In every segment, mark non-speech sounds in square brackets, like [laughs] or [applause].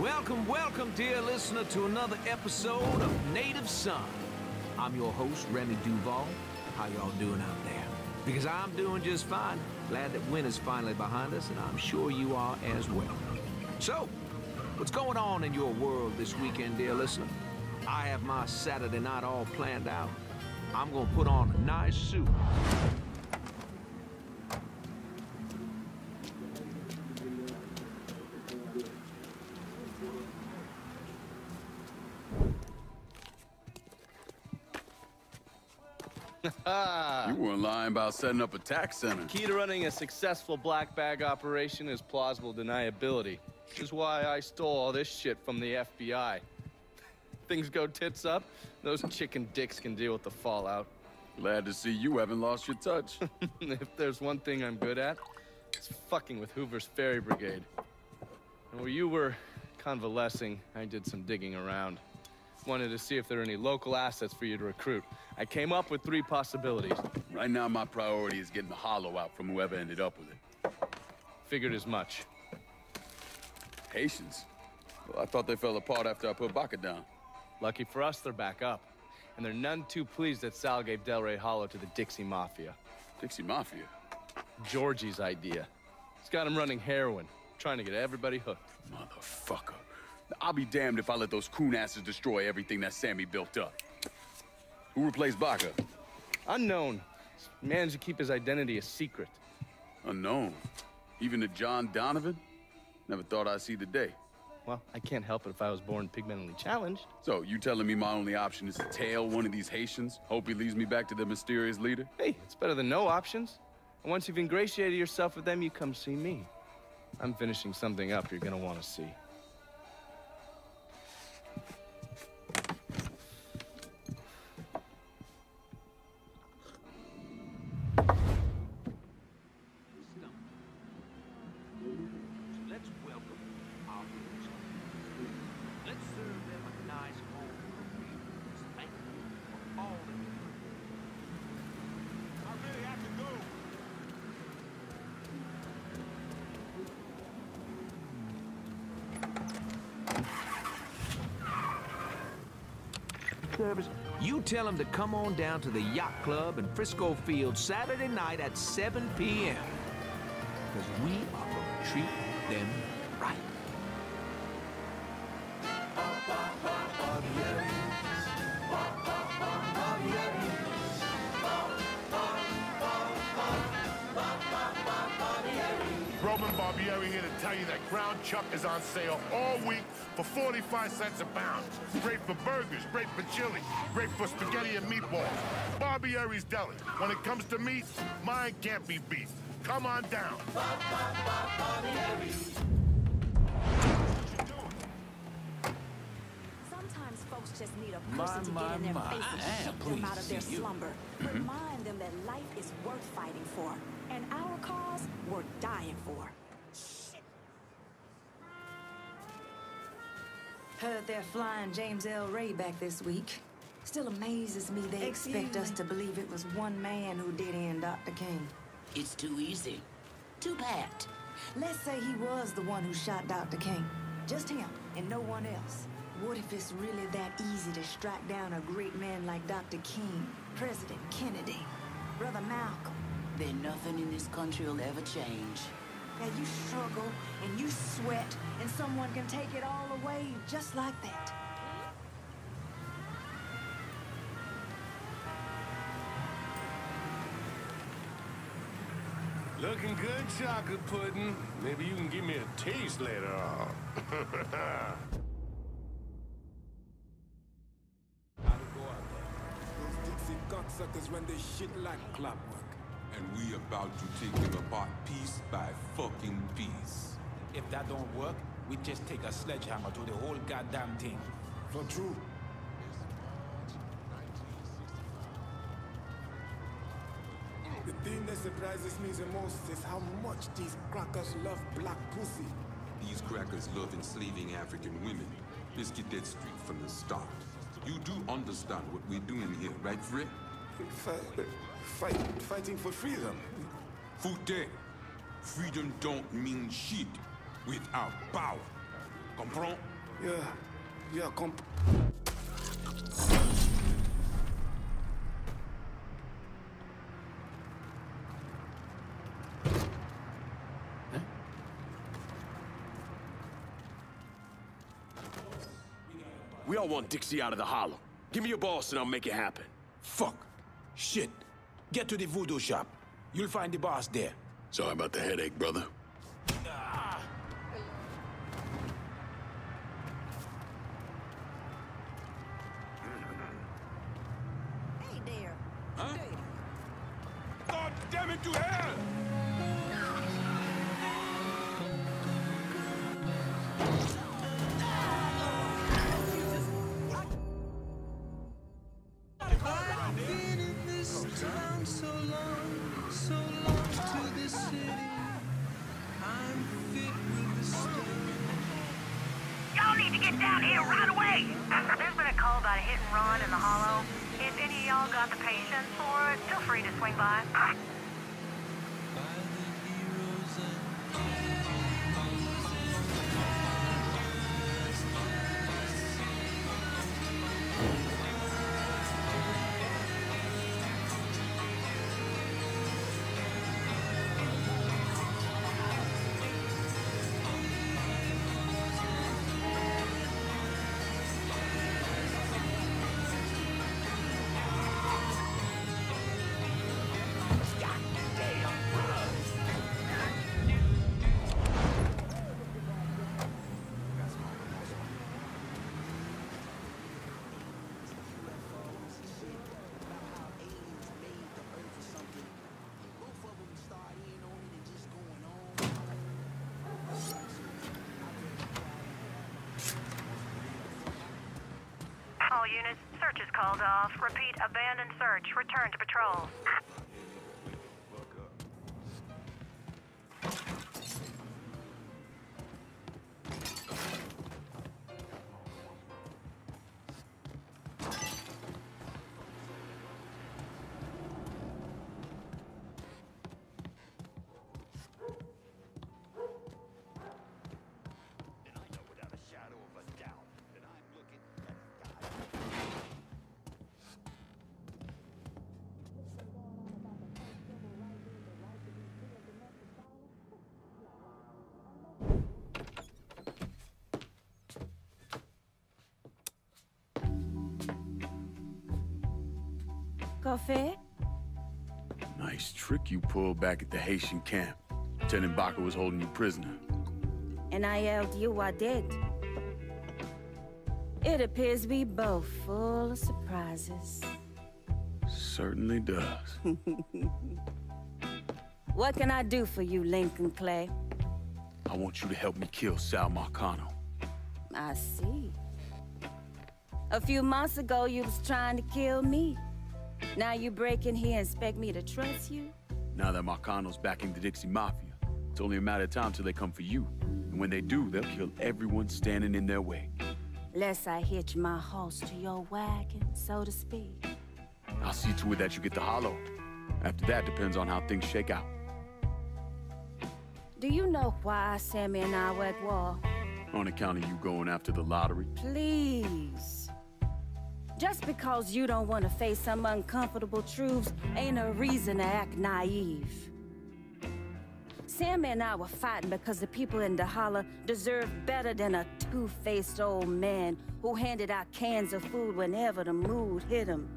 Welcome, welcome, dear listener, to another episode of Native Son. I'm your host, Remy Duval. How y'all doing out there? Because I'm doing just fine. Glad that winter's finally behind us, and I'm sure you are as well. So, what's going on in your world this weekend, dear listener? I have my Saturday night all planned out. I'm gonna put on a nice suit. About setting up a tax center. The Key to running a successful black bag operation is plausible deniability, which is why I stole all this shit from the FBI. [laughs] Things go tits up, those chicken dicks can deal with the fallout. Glad to see you haven't lost your touch. [laughs] if there's one thing I'm good at, it's fucking with Hoover's Ferry Brigade. And while you were convalescing, I did some digging around. Wanted to see if there are any local assets for you to recruit. I came up with three possibilities. right now, my priority is getting the hollow out from whoever ended up with it. Figured as much. Haitians? Well, I thought they fell apart after I put Baka down. Lucky for us, they're back up. And they're none too pleased that Sal gave Delray Hollow to the Dixie Mafia. Dixie Mafia? Georgie's idea. He's got him running heroin, trying to get everybody hooked. Motherfucker. I'll be damned if I let those coon asses destroy everything that Sammy built up. Who replaced Baka? Unknown. Managed to keep his identity a secret. Unknown. Even to John Donovan? Never thought I'd see the day. Well, I can't help it if I was born pigmentally challenged. So, you telling me my only option is to tail one of these Haitians? Hope he leads me back to the mysterious leader? Hey, it's better than no options. And once you've ingratiated yourself with them, you come see me. I'm finishing something up you're gonna want to see. Service, you tell them to come on down to the Yacht Club in Frisco Field Saturday night at 7 p.m. Because we are going to treat them right. Roman Barbieri here to tell you that ground chuck is on sale all week for 45 cents a pound. Great for burgers, great for chili, great for spaghetti and meatballs. Barbieri's Deli. When it comes to meat, mine can't be beat. Come on down. Sometimes folks just need a My, person to my, get in their my, face I and am shake them out pleased of to their see you. slumber. Mm-hmm. Remind them that life is worth fighting for, and our cause we're dying for. Shit. Heard they're flying James Earl Ray back this week. Still amazes me they expect us to believe it was one man who did in Dr. King. It's too easy. Too bad. Let's say he was the one who shot Dr. King. Just him and no one else. What if it's really that easy to strike down a great man like Dr. King, President Kennedy, Brother Malcolm? Then nothing in this country will ever change. Now you struggle and you sweat, and someone can take it all away just like that. Looking good, chocolate pudding. Maybe you can give me a taste later on. [laughs] Those Dixie cocksuckers run this shit like clockwork. And we about to take them apart piece by fucking piece. If that don't work, we just take a sledgehammer to the whole goddamn thing. For true. The thing that surprises me the most is how much these crackers love black pussy. These crackers love enslaving African women. Let's get that straight from the start. You do understand what we're doing here, right, Fred? Fight, fight, fighting for freedom. Fute! Freedom don't mean shit without power. Comprend? Yeah, yeah, comp. We all want Dixie out of the hollow. Give me your boss and I'll make it happen. Fuck. Shit. Get to the voodoo shop. You'll find the boss there. Sorry about the headache, brother. Hey there. Huh? God damn it to hell! Y'all need to get down here right away. There's been a call about a hit and run in the hollow. If any of y'all got the patience for it, feel free to swing by. Units, search is called off. Repeat, abandoned search. Return to patrol. Coffee? Nice trick you pulled back at the Haitian camp. Lieutenant Baka was holding you prisoner. And I yelled, you are dead. It appears we both full of surprises. Certainly does. [laughs] What can I do for you, Lincoln Clay? I want you to help me kill Sal Marcano. I see. A few months ago, you was trying to kill me. Now you break in here and expect me to trust you? Now that Marcano's backing the Dixie Mafia, it's only a matter of time till they come for you. And when they do, they'll kill everyone standing in their way. Lest I hitch my horse to your wagon, so to speak. I'll see to it that you get the hollow. After that depends on how things shake out. Do you know why Sammy and I were at war? On account of you going after the lottery. Please. Just because you don't want to face some uncomfortable truths ain't a reason to act naive. Sam and I were fighting because the people in Dahala deserve better than a two-faced old man who handed out cans of food whenever the mood hit him.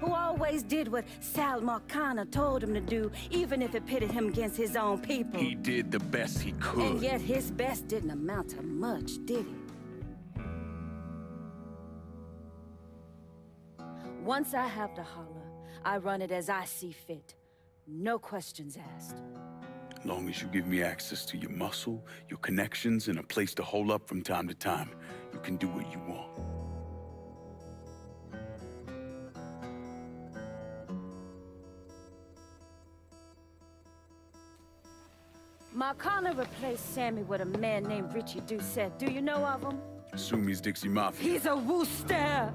Who always did what Sal Marcano told him to do, even if it pitted him against his own people. He did the best he could. And yet his best didn't amount to much, did it? Once I have the holler, I run it as I see fit. No questions asked. As long as you give me access to your muscle, your connections, and a place to hole up from time to time, you can do what you want. Marcano replaced Sammy with a man named Richie Ducote. Do you know of him? Assume he's Dixie Mafia. He's a Wooster!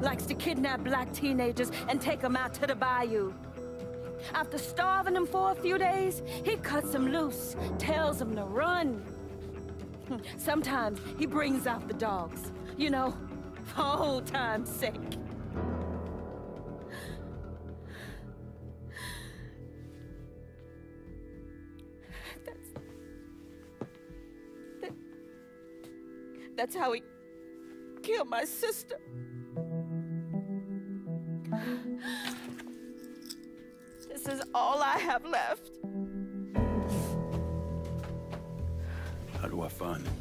Likes to kidnap black teenagers and take them out to the bayou. After starving them for a few days, he cuts them loose, tells them to run. [laughs] Sometimes he brings out the dogs, you know, [laughs] for old time's sake. [sighs] That's... That... That's how he killed my sister. All I have left. How do I find him?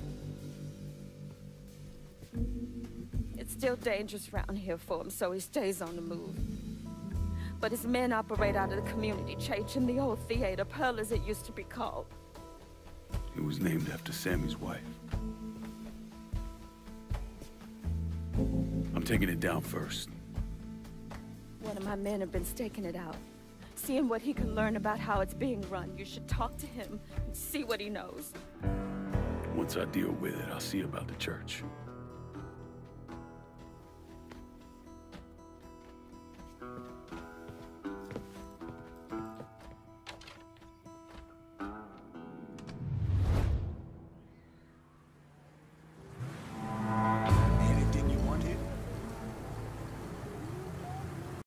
It's still dangerous around here for him, so he stays on the move. But his men operate out of the community church in the old theater, Pearl as it used to be called. It was named after Sammy's wife. I'm taking it down first. One of my men have been staking it out. Seeing what he can learn about how it's being run. You should talk to him and see what he knows. Once I deal with it, I'll see about the church.